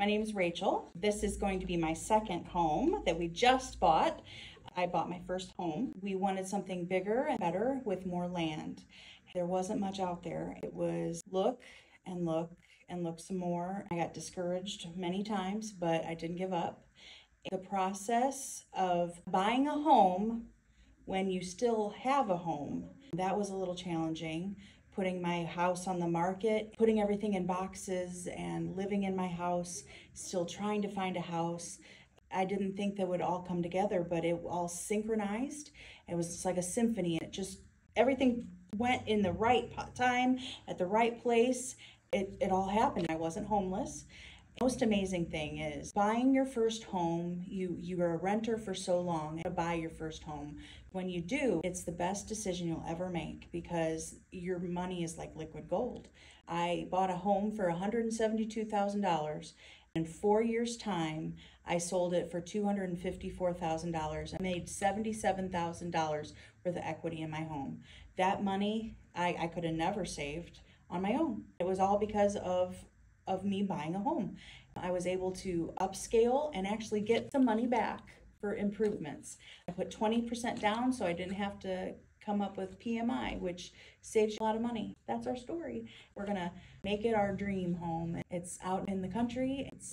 My name is Rachel. This is going to be my second home that we just bought. I bought my first home. We wanted something bigger and better with more land. There wasn't much out there. It was look and look and look some more. I got discouraged many times, but I didn't give up. The process of buying a home when you still have a home, that was a little challenging. Putting my house on the market, putting everything in boxes and living in my house, still trying to find a house. I didn't think that would all come together, but it all synchronized. It was just like a symphony. It just, everything went in the right time, at the right place. It, it all happened. I wasn't homeless. Most amazing thing is buying your first home. You you were a renter for so long to buy your first home. When you do, it's the best decision you'll ever make because your money is like liquid gold. I bought a home for $172,000. In four years' time, I sold it for $254,000. I made $77,000 worth of equity in my home. That money I, I could have never saved on my own. It was all because of of me buying a home. I was able to upscale and actually get some money back for improvements. I put 20% down so I didn't have to come up with PMI, which saves a lot of money. That's our story. We're going to make it our dream home. It's out in the country. It's